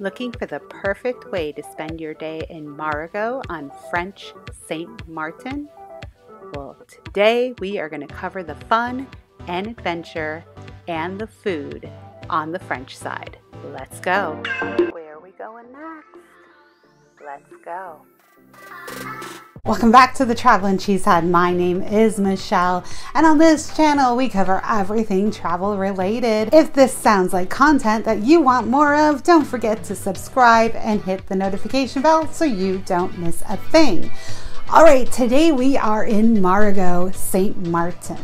Looking for the perfect way to spend your day in Marigot on French St. Martin? Well, today we are going to cover the fun and adventure and the food on the French side. Let's go. Where are we going next? Let's go. Welcome back to the Traveling Cheesehead. My name is Michelle, and on this channel, we cover everything travel related. If this sounds like content that you want more of, don't forget to subscribe and hit the notification bell so you don't miss a thing. All right, today we are in Marigot, St. Martin.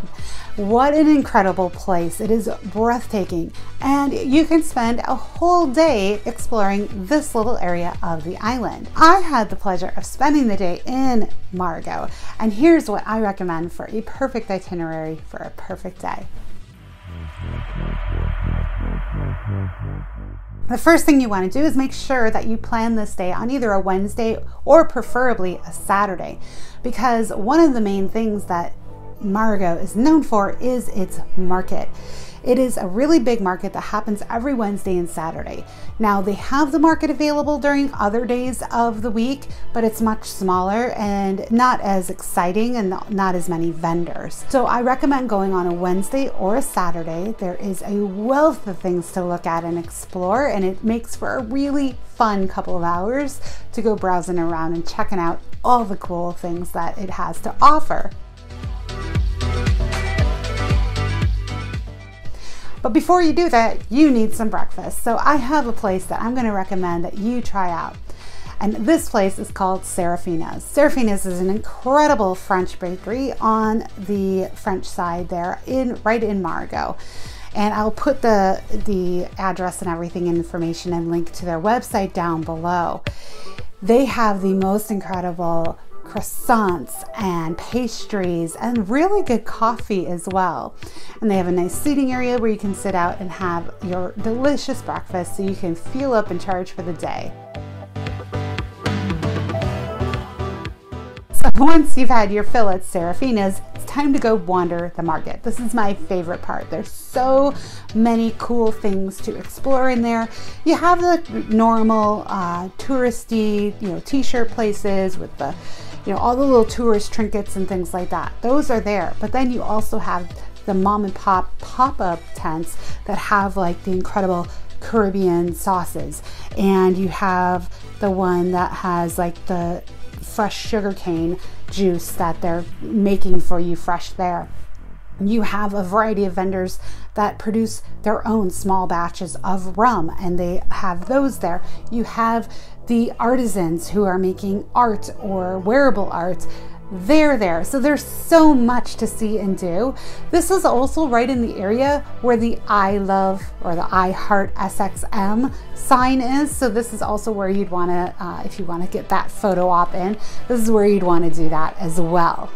What an incredible place. It is breathtaking, and you can spend a whole day exploring this little area of the island. I had the pleasure of spending the day in Marigot, and here's what I recommend for a perfect itinerary for a perfect day. The first thing you want to do is make sure that you plan this day on either a Wednesday or preferably a Saturday because one of the main things that Marigot is known for is its market. It is a really big market that happens every Wednesday and Saturday. Now, they have the market available during other days of the week, but it's much smaller and not as exciting and not as many vendors. So, I recommend going on a Wednesday or a Saturday. There is a wealth of things to look at and explore, and it makes for a really fun couple of hours to go browsing around and checking out all the cool things that it has to offer. But before you do that, you need some breakfast. So I have a place that I'm gonna recommend that you try out. And this place is called Sarafina's. Sarafina's is an incredible French bakery on the French side there, in right in Marigot. And I'll put the, the address and everything information and link to their website down below. They have the most incredible croissants and pastries and really good coffee as well. And they have a nice seating area where you can sit out and have your delicious breakfast so you can fuel up and charge for the day. So once you've had your fill at Sarafina's, it's time to go wander the market. This is my favorite part. There's so many cool things to explore in there. You have the normal uh, touristy, you know, t-shirt places with the you know, all the little tourist trinkets and things like that. Those are there. But then you also have the mom and pop pop-up tents that have like the incredible Caribbean sauces. And you have the one that has like the fresh sugarcane juice that they're making for you fresh there. You have a variety of vendors that produce their own small batches of rum and they have those there. You have the artisans who are making art or wearable art they're there. So there's so much to see and do. This is also right in the area where the I love or the I heart SXM sign is. So this is also where you'd want to, uh, if you want to get that photo op in, this is where you'd want to do that as well.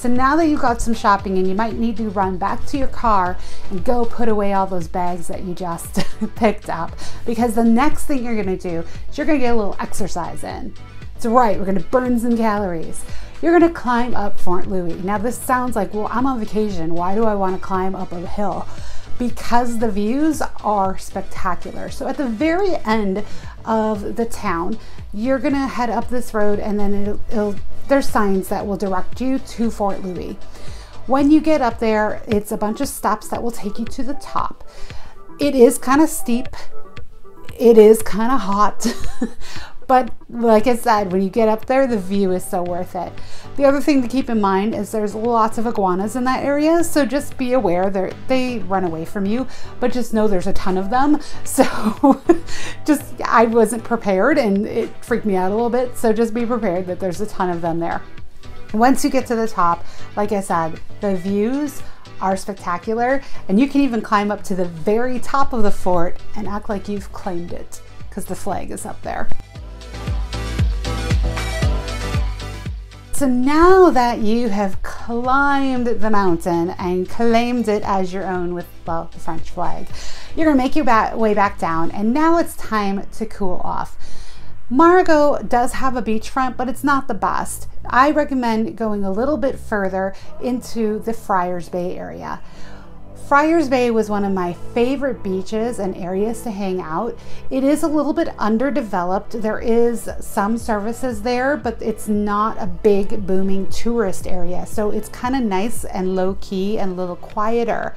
So now that you've got some shopping and you might need to run back to your car and go put away all those bags that you just picked up because the next thing you're gonna do is you're gonna get a little exercise in. That's right, we're gonna burn some calories. You're gonna climb up Fort Louis. Now this sounds like, well, I'm on vacation. Why do I wanna climb up a hill? Because the views are spectacular. So at the very end of the town, you're gonna head up this road and then it'll, it'll there's signs that will direct you to Fort Louis. When you get up there, it's a bunch of steps that will take you to the top. It is kind of steep. It is kind of hot. But like I said, when you get up there, the view is so worth it. The other thing to keep in mind is there's lots of iguanas in that area, so just be aware they they run away from you, but just know there's a ton of them. So just I wasn't prepared and it freaked me out a little bit. So just be prepared that there's a ton of them there. Once you get to the top, like I said, the views are spectacular and you can even climb up to the very top of the fort and act like you've claimed it because the flag is up there. So now that you have climbed the mountain and claimed it as your own with, well, the French flag, you're gonna make your back, way back down and now it's time to cool off. Marigot does have a beachfront, but it's not the best. I recommend going a little bit further into the Friars Bay area. Friars Bay was one of my favorite beaches and areas to hang out. It is a little bit underdeveloped. There is some services there, but it's not a big booming tourist area. So it's kind of nice and low key and a little quieter.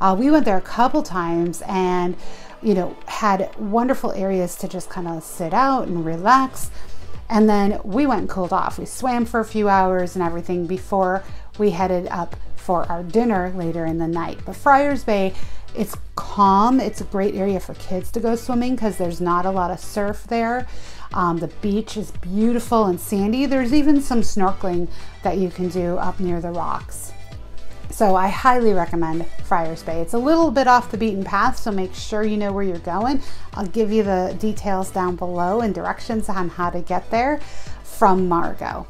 Uh, we went there a couple times and you know, had wonderful areas to just kind of sit out and relax. And then we went and cooled off. We swam for a few hours and everything before we headed up for our dinner later in the night. But Friars Bay, it's calm. It's a great area for kids to go swimming because there's not a lot of surf there. Um, the beach is beautiful and sandy. There's even some snorkeling that you can do up near the rocks. So I highly recommend Friars Bay. It's a little bit off the beaten path, so make sure you know where you're going. I'll give you the details down below and directions on how to get there from Marigot.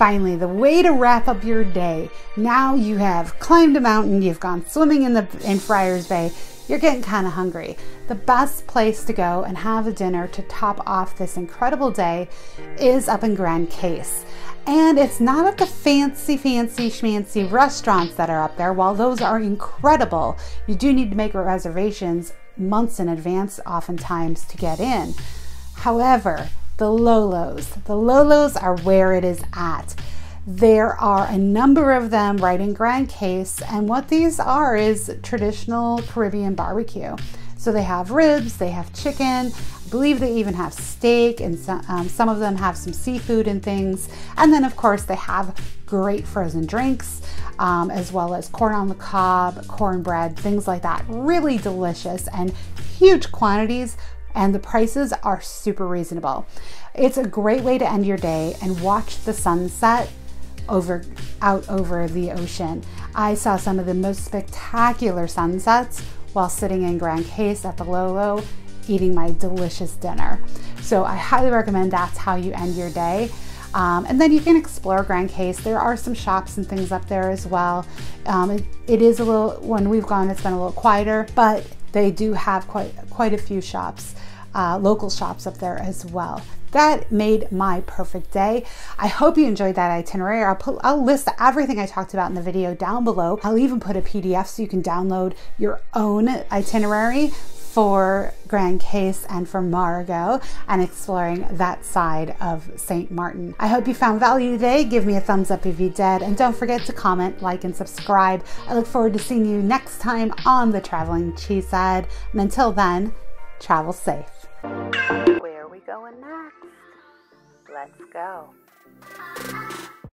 Finally, the way to wrap up your day. Now you have climbed a mountain, you've gone swimming in the in Friars Bay, you're getting kind of hungry. The best place to go and have a dinner to top off this incredible day is up in Grand Case. And it's not at the fancy, fancy, schmancy restaurants that are up there. While those are incredible, you do need to make reservations months in advance, oftentimes, to get in. However, the Lolos. The Lolos are where it is at. There are a number of them right in Grand Case, and what these are is traditional Caribbean barbecue. So they have ribs, they have chicken, I believe they even have steak, and some, um, some of them have some seafood and things. And then, of course, they have great frozen drinks, um, as well as corn on the cob, cornbread, things like that. Really delicious and huge quantities and the prices are super reasonable. It's a great way to end your day and watch the sunset over out over the ocean. I saw some of the most spectacular sunsets while sitting in Grand Case at the Lolo eating my delicious dinner. So I highly recommend that's how you end your day. Um, and then you can explore Grand Case. There are some shops and things up there as well. Um, it, it is a little, when we've gone, it's been a little quieter, but they do have quite, quite a few shops uh, local shops up there as well. That made my perfect day. I hope you enjoyed that itinerary. I'll, put, I'll list everything I talked about in the video down below. I'll even put a PDF so you can download your own itinerary for Grand Case and for Marigot and exploring that side of St. Martin. I hope you found value today. Give me a thumbs up if you did and don't forget to comment, like, and subscribe. I look forward to seeing you next time on the Traveling Cheesehead. And until then, travel safe. Where are we going next? Let's go.